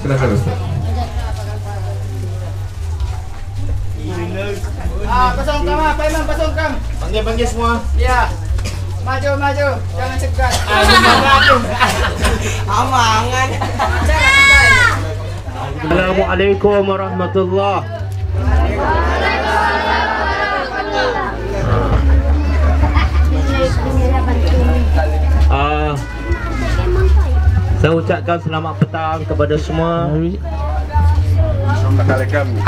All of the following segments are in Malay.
Silakan Ustaz. Ah, pasang kam ah, Pak Imam pasang kam. Panggil panggil semua. Ya. Maju maju, jangan cegat. Amangan. Assalamualaikum warahmatullahi Ah, saya ucapkan selamat petang kepada semua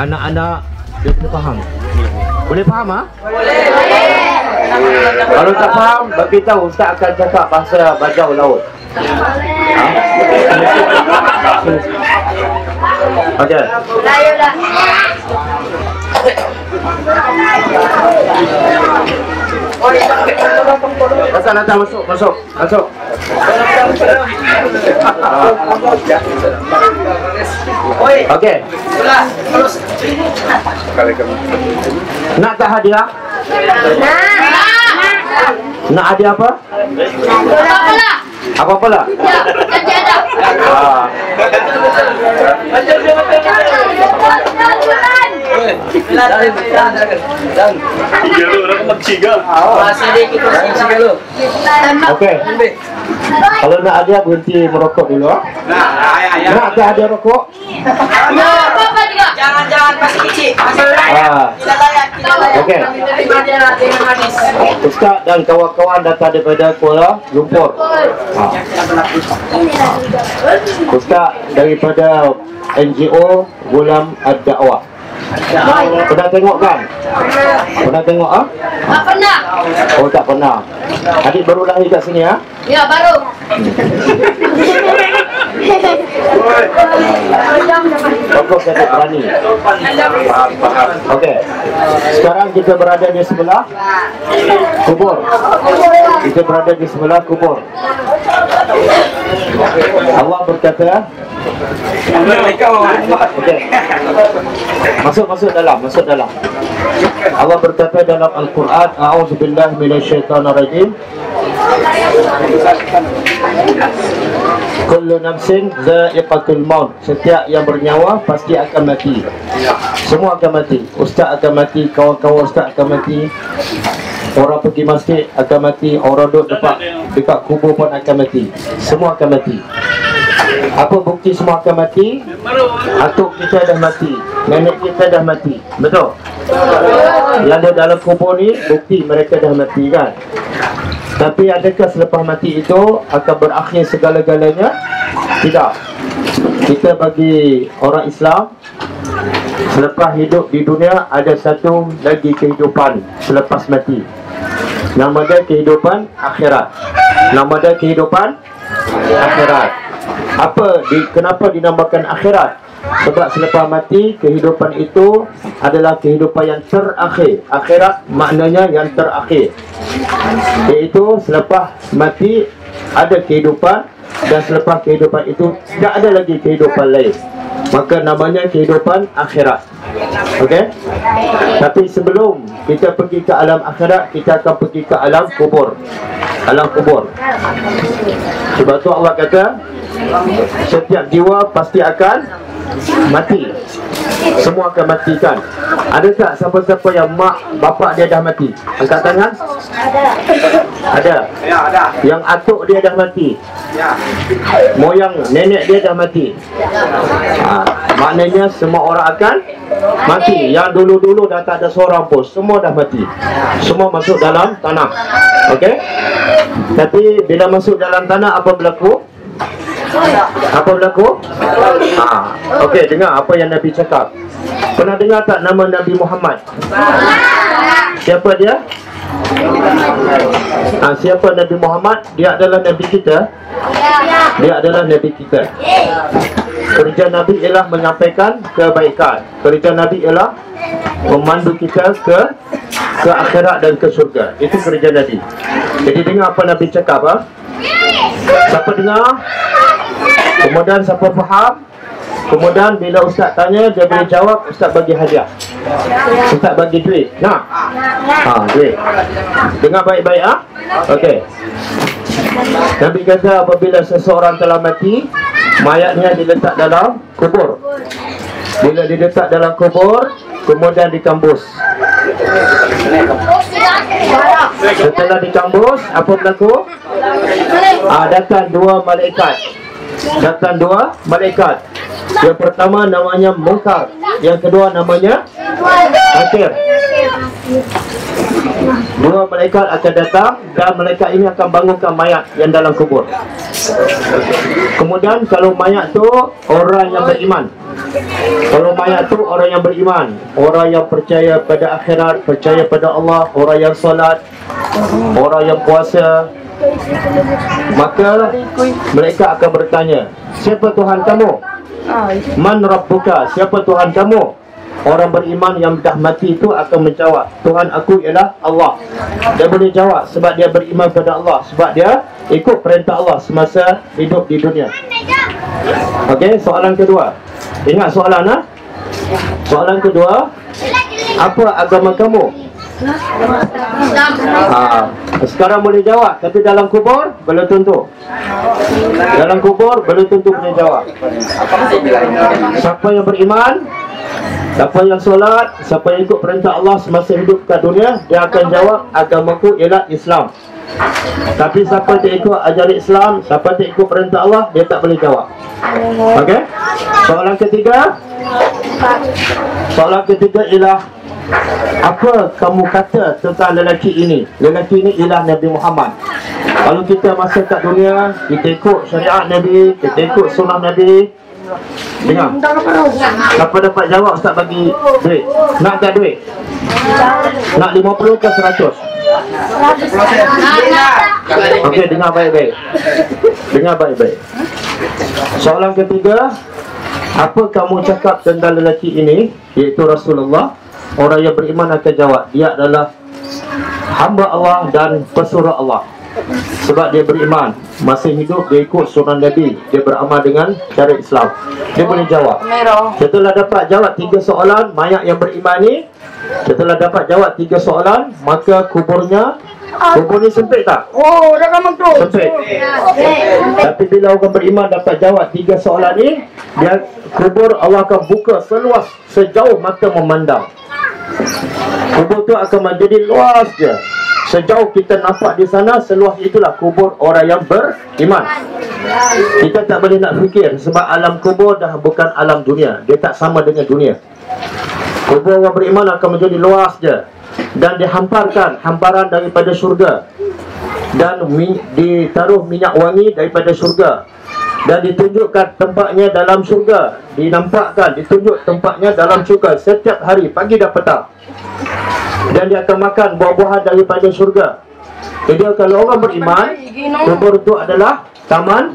anak-anak. Dia boleh faham? Boleh faham ah? Kalau tak faham bagi tahu ustaz akan cakap bahasa bajau laut. Ha? okey Pasal datang masuk, masuk, masuk. Okey. Nak tak hadiah? Nak hadiah apa? Apa pula? Ah. Okey. Kalau nak hadiah berhenti merokok dulu. ah. Nak tak hadiah rokok? Jangan-jangan masih kecil. Masih Ah. Kita layak, kita layak. Okey. Ustaz dan kawan-kawan datang daripada Kuala Lumpur. Ha. Ustaz daripada NGO Gulam Ad-Da'wah. Pernah tengok kan? Pernah tengok ah? Tak pernah. Oh tak pernah. Adik baru lahir kat sini ah? Ya, baru. Bagus adik berani. Okey. Sekarang kita berada di sebelah kubur. Kita berada di sebelah kubur. Allah berkata. Masuk masuk dalam, masuk dalam. Allah berkata dalam Al-Quran, A'udzubillahi minasyaitonirrajim. Kullu nafsin za'iqatul maut. Setiap yang bernyawa pasti akan mati. Semua akan mati. Ustaz akan mati, kawan-kawan ustaz akan mati. Orang pergi masjid akan mati, orang duduk dekat dekat kubur pun akan mati. Semua akan mati. Apa bukti semua akan mati? Atuk kita dah mati, nenek kita dah mati. Betul? Yang ada dalam kubur ni bukti mereka dah mati kan? Tapi adakah selepas mati itu akan berakhir segala-galanya? Tidak. Kita bagi orang Islam selepas hidup di dunia ada satu lagi kehidupan selepas mati. Nama dia kehidupan akhirat. Nama dia kehidupan akhirat. Apa di, kenapa dinamakan akhirat? Sebab selepas mati kehidupan itu adalah kehidupan yang terakhir. Akhirat maknanya yang terakhir. Iaitu selepas mati ada kehidupan dan selepas kehidupan itu tidak ada lagi kehidupan lain. Maka namanya kehidupan akhirat. Okey? Tapi sebelum kita pergi ke alam akhirat, kita akan pergi ke alam kubur. Alam kubur. Sebab tu Allah kata setiap jiwa pasti akan mati. Semua akan mati kan? Ada tak siapa-siapa yang mak bapak dia dah mati? Angkat tangan. Ada. Ya, ada. Yang atuk dia dah mati. Ya. Moyang nenek dia dah mati. Ha, maknanya semua orang akan mati. Yang dulu-dulu dah tak ada seorang pun, semua dah mati. Semua masuk dalam tanah. Okey? Tapi bila masuk dalam tanah apa berlaku? Apa berlaku? Ha, okey, dengar apa yang Nabi cakap. Pernah dengar tak nama Nabi Muhammad? Siapa dia? Ha, siapa Nabi Muhammad? Dia adalah Nabi kita. Dia adalah Nabi kita. Kerja Nabi ialah menyampaikan kebaikan. Kerja Nabi ialah memandu kita ke ke akhirat dan ke surga. Itu kerja Nabi. Jadi dengar apa Nabi cakap ha? Siapa dengar? Kemudian siapa faham? Kemudian bila ustaz tanya dia boleh jawab, ustaz bagi hadiah. Ustaz bagi duit. Nah. Ha, duit. Dengar baik-baik ah. Okey. Nabi kata apabila seseorang telah mati, mayatnya diletak dalam kubur. Bila diletak dalam kubur, kemudian dikambus. Setelah dikambus, apa berlaku? Ah, datang dua malaikat. Datang dua malaikat. Yang pertama namanya Munkar, yang kedua namanya Nakir. Dua malaikat akan datang dan malaikat ini akan bangunkan mayat yang dalam kubur. Kemudian kalau mayat tu orang yang beriman. Kalau mayat tu orang yang beriman, orang yang percaya pada akhirat, percaya pada Allah, orang yang solat, orang yang puasa, maka mereka akan bertanya, siapa Tuhan kamu? Man Rabbuka? Siapa Tuhan kamu? Orang beriman yang dah mati itu akan menjawab Tuhan aku ialah Allah. Dia boleh jawab sebab dia beriman pada Allah Sebab dia ikut perintah Allah semasa hidup di dunia. Okey, soalan kedua. Ingat soalan ha? Soalan kedua Apa agama kamu? Ha, sekarang boleh jawab Tapi dalam kubur belum tentu. Dalam kubur belum tentu boleh jawab. Siapa yang beriman Siapa yang solat, siapa yang ikut perintah Allah semasa hidup kat dunia, dia akan jawab agamaku ialah Islam. Tapi siapa tak ikut ajaran Islam, siapa tak ikut perintah Allah, dia tak boleh jawab. Okey? Soalan ketiga. Soalan ketiga ialah apa kamu kata tentang lelaki ini? Lelaki ini ialah Nabi Muhammad. Kalau kita masa kat dunia, kita ikut syariat Nabi, kita ikut sunnah Nabi, Dengar. Siapa dapat jawab Ustaz bagi duit? Nak tak duit? Nak 50 ke 100? Okey dengar baik-baik. Dengar baik-baik. Soalan ketiga Apa kamu cakap tentang lelaki ini Iaitu Rasulullah? Orang yang beriman akan jawab Dia adalah Hamba Allah dan pesuruh Allah sebab dia beriman Masih hidup dia ikut sunnah Nabi Dia beramal dengan cara Islam. Dia boleh jawab. Setelah dapat jawab tiga soalan Mayat yang beriman ni Setelah dapat jawab tiga soalan Maka kuburnya Kubur ni sempit tak? Oh, dah kamu tu. Sempit. Tapi bila orang beriman dapat jawab tiga soalan ni Dia kubur Allah akan buka seluas Sejauh mata memandang Kubur tu akan menjadi luas je. Sejauh kita nampak di sana Seluas itulah kubur orang yang beriman. Kita tak boleh nak fikir Sebab alam kubur dah bukan alam dunia. Dia tak sama dengan dunia. Kubur orang beriman akan menjadi luas je. Dan dihamparkan Hamparan daripada syurga. Dan mi, ditaruh minyak wangi daripada syurga dan ditunjukkan tempatnya dalam syurga Dinampakkan, ditunjuk tempatnya dalam syurga Setiap hari, pagi dan petang dan dia akan makan buah-buahan daripada syurga. Jadi kalau orang beriman, kubur itu adalah taman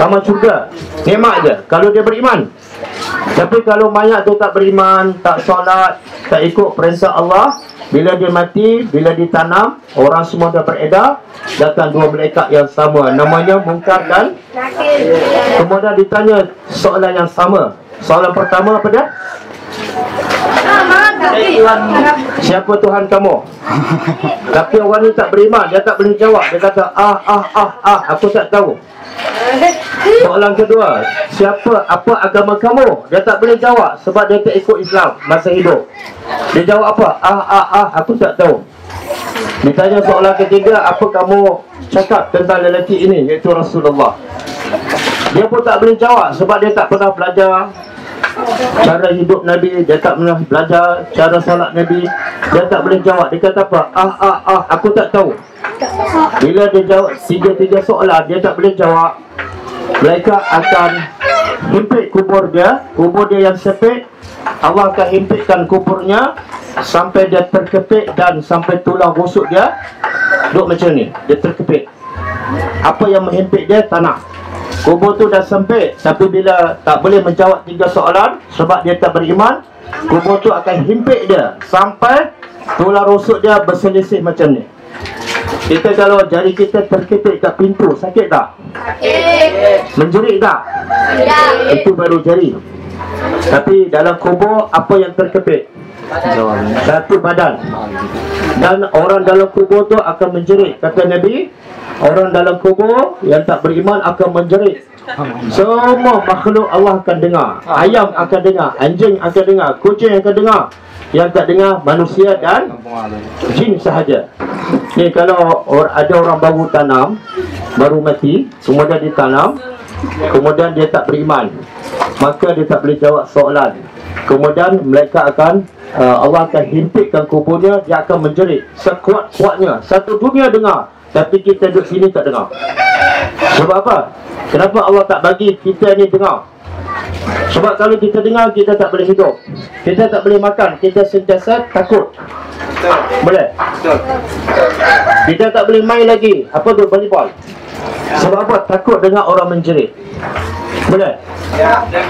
taman syurga. Nikmat je kalau dia beriman. Tapi kalau mayat tu tak beriman, tak solat, tak ikut perintah Allah, bila dia mati, bila ditanam, orang semua dah beredar, datang dua malaikat yang sama. Namanya Munkar dan Kemudian ditanya soalan yang sama. Soalan pertama apa dia? Siapa Tuhan kamu? Tapi orang ni tak beriman Dia tak boleh jawab Dia kata ah ah ah ah Aku tak tahu Soalan kedua Siapa apa agama kamu? Dia tak boleh jawab Sebab dia tak ikut Islam Masa hidup. Dia jawab apa? Ah ah ah Aku tak tahu. Ditanya soalan ketiga Apa kamu cakap tentang lelaki ini Iaitu Rasulullah? Dia pun tak boleh jawab Sebab dia tak pernah belajar cara hidup Nabi dia tak pernah belajar cara solat Nabi. Dia tak boleh jawab. Dia kata apa? Ah ah ah aku tak tahu. Bila dia jawab tiga-tiga soalan dia tak boleh jawab mereka akan himpit kubur dia kubur dia yang sempit Allah akan himpitkan kuburnya sampai dia terkepit dan sampai tulang rusuk dia duduk macam ni. Dia terkepit. Apa yang menghimpit dia? Tanah. Kubur tu dah sempit Tapi bila tak boleh menjawab tiga soalan Sebab dia tak beriman Kubur tu akan himpit dia Sampai tulang rusuk dia berselisih macam ni Kita kalau jari kita terkepit kat pintu Sakit tak? Sakit. Menjerit tak? Tidak. Itu baru jari Tapi dalam kubur apa yang terkepit? Satu badan Dan orang dalam kubur tu akan menjerit Kata Nabi Orang dalam kubur yang tak beriman akan menjerit Semua makhluk Allah akan dengar. Ayam akan dengar, anjing akan dengar, kucing akan dengar. Yang tak dengar manusia dan jin sahaja. Ni kalau or, ada orang baru tanam, baru mati, kemudian ditanam, kemudian dia tak beriman, maka dia tak boleh jawab soalan. Kemudian mereka akan uh, Allah akan himpitkan kuburnya, dia akan menjerit sekuat-kuatnya. Satu dunia dengar, tapi kita duduk sini tak dengar. Sebab apa? Kenapa Allah tak bagi kita ni dengar? Sebab kalau kita dengar, kita tak boleh hidup. Kita tak boleh makan. Kita sentiasa takut. Boleh? Kita tak boleh main lagi. Apa tu? Volleyball. Sebab apa? Takut dengar orang menjerit. Boleh?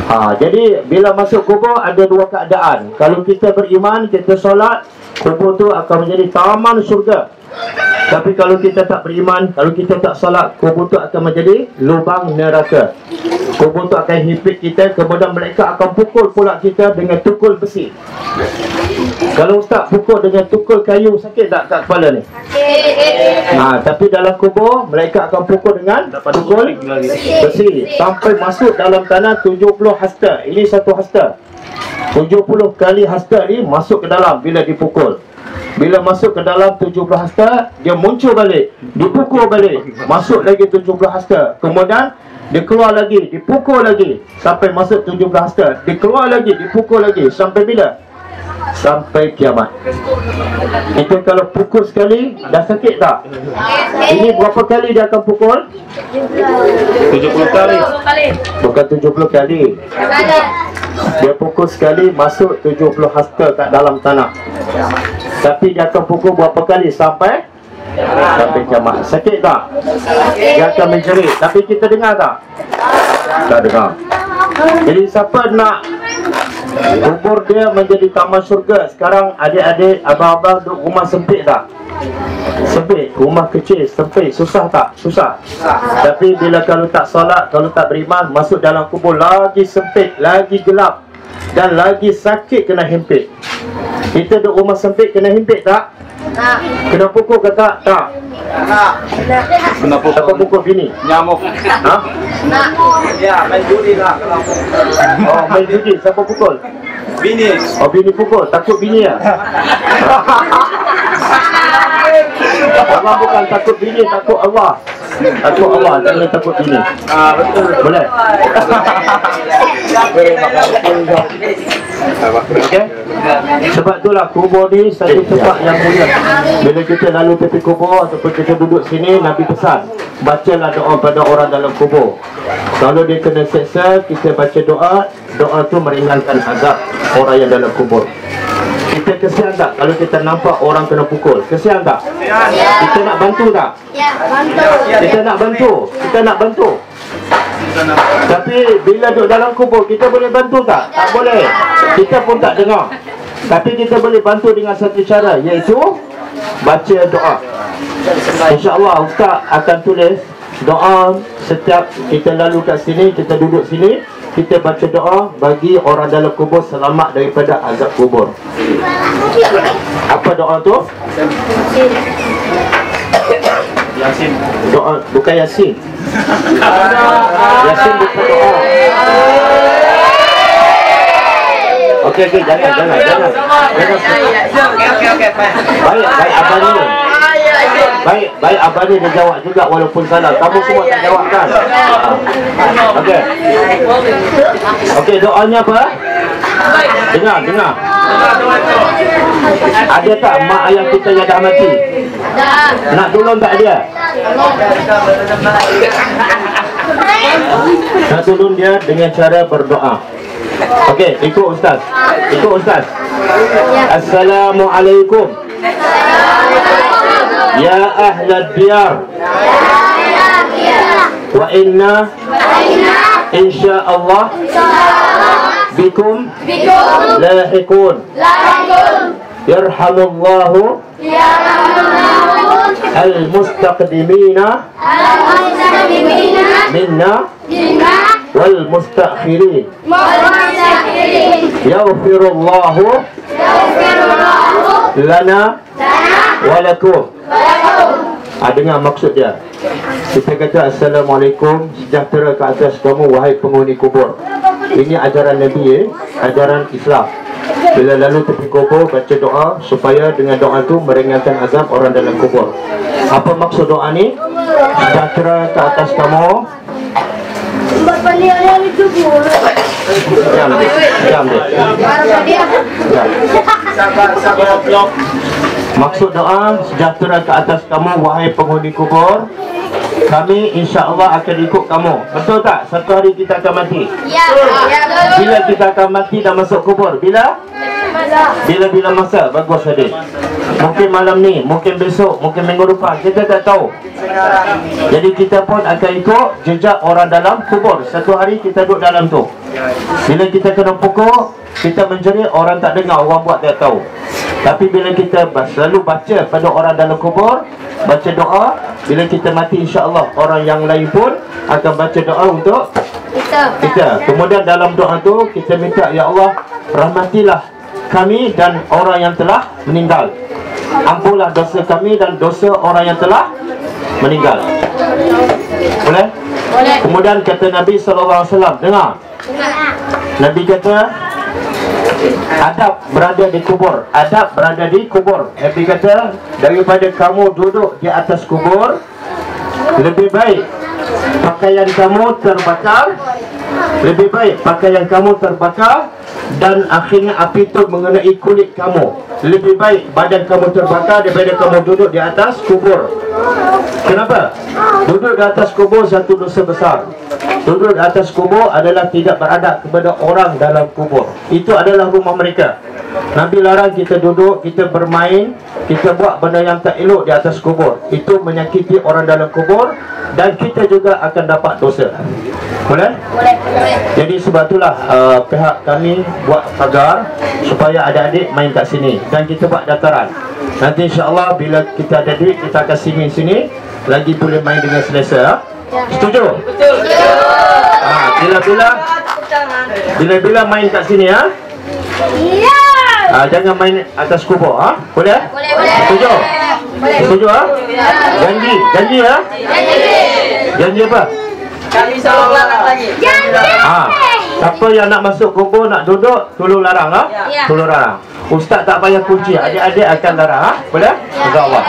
Ha, jadi bila masuk kubur ada dua keadaan. Kalau kita beriman, kita solat, kubur tu akan menjadi taman syurga. Tapi kalau kita tak beriman, kalau kita tak salat, kubur tu akan menjadi lubang neraka. Kubur tu akan himpit kita, kemudian mereka akan pukul pula kita dengan tukul besi. Kalau ustaz pukul dengan tukul kayu, sakit tak kat kepala ni? Ha, tapi dalam kubur, mereka akan pukul dengan tukul besi. Sampai masuk dalam tanah 70 hasta. Ini satu hasta. 70 kali hasta ni masuk ke dalam bila dipukul. Bila masuk ke dalam 70 hasta, dia muncul balik, dipukul balik, masuk lagi 70 hasta. Kemudian dia keluar lagi, dipukul lagi sampai masuk 70 hasta. Dia keluar lagi, dipukul lagi sampai bila? Sampai kiamat. Itu kalau pukul sekali dah sakit tak? Ini berapa kali dia akan pukul? 70 kali. Bukan 70 kali. Dia pukul sekali masuk 70 hasta kat dalam tanah. Tapi dia akan pukul berapa kali sampai sampai kiamat. Sakit tak? Dia akan menjerit. Tapi kita dengar tak? Tak dengar. Jadi siapa nak kubur dia menjadi taman syurga Sekarang adik-adik, abang-abang duduk rumah sempit tak? Sempit, rumah kecil, sempit, susah tak? Susah Tapi bila kalau tak solat, kalau tak beriman Masuk dalam kubur lagi sempit, lagi gelap Dan lagi sakit kena himpit Kita duduk rumah sempit kena himpit tak? Kena pukul ke tak? Tak Kenapa Siapa pukul bini? nyamuk? Ha? Ya, main judi lah kalau Oh, main judi, siapa pukul? bini. Oh, bini pukul, takut bini ya? Allah bukan takut bini, takut Allah Takut Allah, jangan takut bini Ah, betul. Boleh? Okey? Sebab itulah kubur ni satu tempat yang mulia Bila kita lalu tepi kubur ataupun kita duduk sini Nabi pesan Bacalah doa pada orang dalam kubur Kalau dia kena seksa, kita baca doa Doa tu meringankan azab orang yang dalam kubur kita kesian tak kalau kita nampak orang kena pukul? Kesian tak? Kita nak bantu tak? Kita nak bantu. Kita nak bantu. Tapi bila duduk dalam kubur kita boleh bantu tak? Tak boleh. Kita pun tak dengar. Tapi kita boleh bantu dengan satu cara iaitu baca doa. InsyaAllah Ustaz akan tulis doa setiap kita lalu kat sini, kita duduk sini, kita baca doa bagi orang dalam kubur selamat daripada azab kubur. Apa doa tu? Yasin. Doa bukan Yasin. Yasin bukan doa. Okey okey jangan jangan jangan. Jangan. Okey, okey, okey. Baik. Baik baik abang ni. Baik baik abang ni dia jawab juga walaupun salah. Kamu semua tak jawab kan? Okey. Okey doanya apa? Dengar dengar. Ada tak mak ayah kita yang dah mati? Nak tolong tak dia? Nak tolong dia dengan cara berdoa. Okey, ikut ustaz. Ikut ustaz. Assalamualaikum. يا أهل الديار. وإنا إن شاء الله بكم لاحقون. يرحم الله المستقدمين منا والمستأخرين. يغفر الله لنا ولكم. Ah, dengar maksud dia. Kita kata Assalamualaikum Sejahtera ke atas kamu Wahai penghuni kubur Ini ajaran Nabi eh? Ajaran Islam Bila lalu tepi kubur Baca doa Supaya dengan doa tu Meringankan azab orang dalam kubur Apa maksud doa ni? Sejahtera ke atas kamu Diam dia Diam dia Sabar, sabar, blok. Maksud doa sejahtera ke atas kamu wahai penghuni kubur. Kami insya-Allah akan ikut kamu. Betul tak? Satu hari kita akan mati. Ya. Ya. Bila kita akan mati dan masuk kubur? Bila? Bila-bila masa? Bagus adik. Mungkin malam ni, mungkin besok, mungkin minggu depan. Kita tak tahu. Jadi kita pun akan ikut jejak orang dalam kubur. Satu hari kita duduk dalam tu. Bila kita kena pukul, kita menjerit orang tak dengar, orang buat tak tahu. Tapi bila kita selalu baca pada orang dalam kubur, baca doa, bila kita mati insya-Allah orang yang lain pun akan baca doa untuk Kita. kita. Kemudian dalam doa tu kita minta ya Allah rahmatilah kami dan orang yang telah meninggal. Ampunlah dosa kami dan dosa orang yang telah meninggal. Boleh? Boleh. Kemudian kata Nabi alaihi wasallam, dengar. Nabi kata adab berada di kubur adab berada di kubur Nabi kata daripada kamu duduk di atas kubur lebih baik pakaian kamu terbakar lebih baik pakaian kamu terbakar dan akhirnya api itu mengenai kulit kamu. Lebih baik badan kamu terbakar daripada kamu duduk di atas kubur. Kenapa? duduk di atas kubur satu dosa besar. Duduk di atas kubur adalah tidak beradab kepada orang dalam kubur. Itu adalah rumah mereka. Nabi larang kita duduk, kita bermain kita buat benda yang tak elok di atas kubur. Itu menyakiti orang dalam kubur dan kita juga akan dapat dosa boleh? Boleh. Jadi sebab itulah uh, pihak kami buat pagar supaya adik-adik main kat sini dan kita buat dataran. Nanti insya-Allah bila kita ada duit kita akan sini sini lagi boleh main dengan selesa. Setuju? Betul. Ha, bila-bila bila-bila main kat sini ha? Ya. ha jangan main atas kubur ha? Boleh? Boleh. Boleh. Setuju? Boleh. Setuju ha? Janji, janji ha? Janji apa? Kami selalu larang lagi. Ha, siapa yang nak masuk kubur nak duduk tolong larang ha? Ya. Tolong larang. Ustaz tak payah kunci, adik-adik akan larang ha? Boleh? InsyaAllah.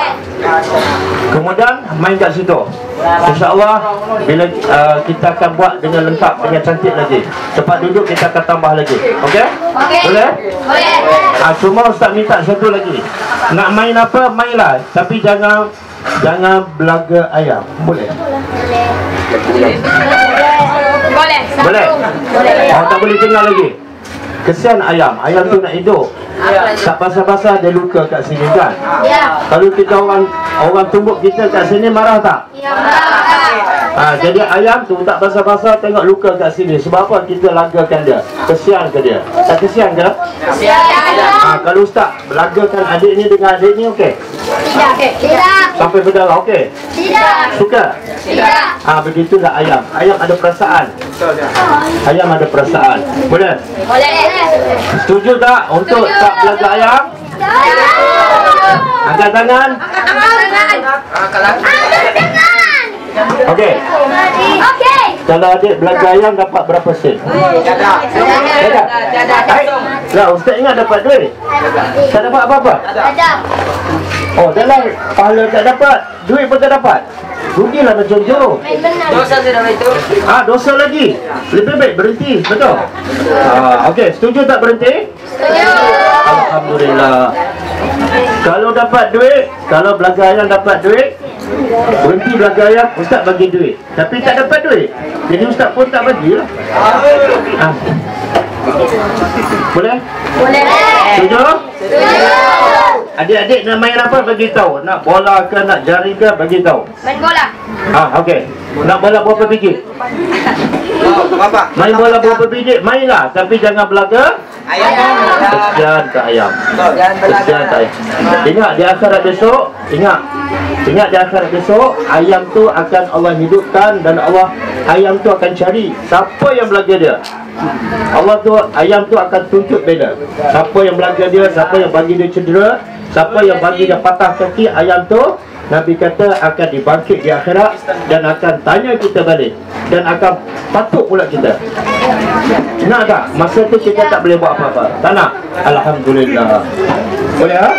Kemudian main kat situ. InsyaAllah bila uh, kita akan buat dengan lengkap dengan cantik lagi. Tempat duduk kita akan tambah lagi. Okey? Okey. Boleh? Boleh. Ah cuma ustaz minta satu lagi. Nak main apa mainlah, tapi jangan jangan belaga ayam. Boleh? Boleh. Boleh? Boleh. Oh tak boleh dengar lagi. Kesian ayam, ayam tu nak hidup. Tak pasal-pasal dia luka kat sini kan? Ya. Kalau kita orang orang tumbuk kita kat sini marah tak? Ya. Ha, jadi ayam tu tak pasal-pasal tengok luka kat sini. Sebab apa kita lagakan dia? Kesian ke dia? Tak kesian ke? Ya. Ha, kalau ustaz lagakan adik ni dengan adik ni okey? Tidak. Tidak. Sampai berdarah okey? Tidak. Suka? Tidak. Ah begitulah ayam. Ayam ada perasaan. Ayam ada perasaan. Boleh? Boleh. Setuju tak untuk Setuju. tak belaga ayam? Angkat tangan. Ah, kalau Okey. Okey. Kalau adik belaga ayam dapat berapa sen? Tiada. Tiada. Tiada. Hai. Lah ustaz ingat dapat duit. Tak dapat apa-apa. Ada. Oh, dalam pahala tak dapat, duit pun tak dapat. Rugilah macam tu. Dosa sudah itu. Ah, dosa lagi. Lebih baik berhenti, betul? Ah, okey, setuju tak berhenti? Setuju. Alhamdulillah. Kalau dapat duit, kalau belaga ayam dapat duit, berhenti belaga ayam, ustaz bagi duit. Tapi tak dapat duit. Jadi ustaz pun tak bagilah. Ah. Boleh? Boleh. Setuju? Setuju. Adik-adik nak main apa bagi tahu. Nak bola ke nak jari ke bagi tahu. Main bola. Ah, okey. Nak bola berapa biji? Main bola berapa biji? Mainlah, tapi jangan belaga. Ayam. Kesian ke ayam. Jangan Kesian ke ayam. Ingat di akhirat besok, ingat. Ingat di akhirat besok, ayam tu akan Allah hidupkan dan Allah ayam tu akan cari siapa yang belaga dia. Allah tu ayam tu akan tuntut beda. Siapa yang belaga dia, siapa yang bagi dia cedera, siapa yang bagi dia patah kaki, ayam tu Nabi kata akan dibangkit di akhirat dan akan tanya kita balik dan akan patuk pula kita. Nak tak? Masa tu kita tak boleh buat apa-apa. Tak nak? Alhamdulillah. Boleh ha?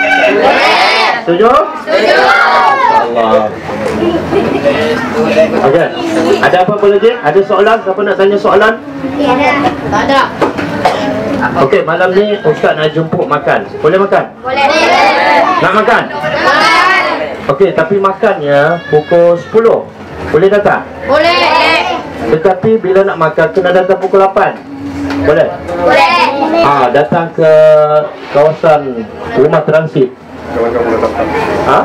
Setuju? Setuju. Allah. Okey. Ada apa-apa lagi? Ada soalan? Siapa nak tanya soalan? Tak ada. Okey, malam ni Ustaz nak jemput makan. Boleh makan? Boleh. Nak makan? Okey, tapi makannya pukul 10. Boleh datang? Boleh. Tetapi bila nak makan kena datang pukul 8. Boleh? Boleh. Ah, datang ke kawasan rumah transit. Ha? Ah.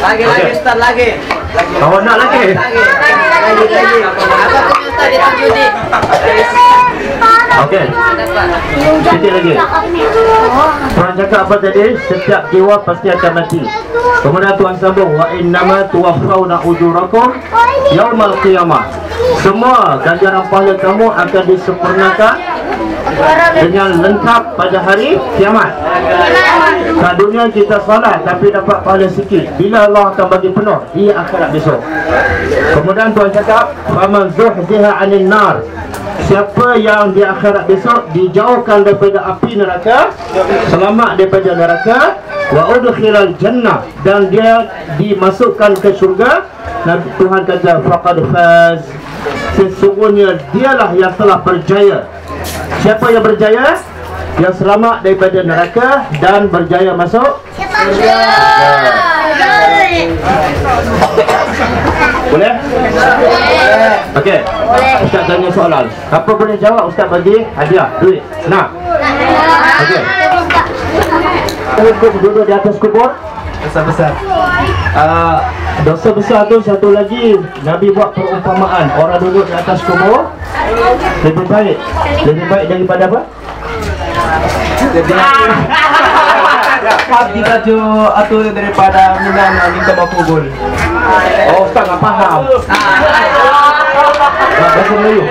Lagi lagi Ustaz lagi. Awak nak lagi? Lagi lagi. Apa punya Ustaz dia tuju ni? Okey. Sikit lagi. Tuan cakap apa tadi? Setiap jiwa pasti akan mati. Kemudian Tuan sambung wa innama tuwaffawna ujurakum yaumal qiyamah. Semua ganjaran pahala kamu akan disempurnakan dengan lengkap pada hari kiamat. Kat dunia kita salat tapi dapat pahala sikit. Bila Allah akan bagi penuh di akhirat besok. Kemudian Tuhan cakap, "Faman zuhziha 'anil nar." Siapa yang di akhirat besok dijauhkan daripada api neraka, selamat daripada neraka, wa udkhilal jannah dan dia dimasukkan ke syurga, Nabi Tuhan kata faqad faz. Sesungguhnya dialah yang telah berjaya. Siapa yang berjaya? Yang selamat daripada neraka dan berjaya masuk Boleh? Okey. Ustaz tanya soalan. Apa boleh jawab Ustaz bagi hadiah, duit. Nak? Okey. Hukum duduk di atas kubur Dosa besar. uh, Dosa besar tu satu lagi Nabi buat perumpamaan. Orang duduk di atas kubur Lebih baik. Lebih baik daripada apa? Abdi baju atau daripada minum minta mafugul. Oh Ustaz tak faham. Bahasa Melayu?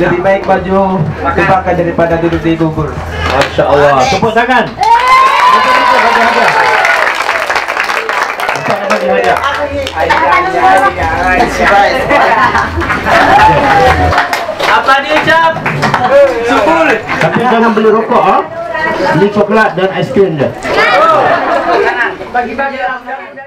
Lebih baik baju terbakar daripada duduk di kubur. Masya Allah. Tepuk tangan Apa dia ucap? Subul. Tapi jangan beli rokok ha? Beli coklat dan aiskrim je Bagi-bagi orang.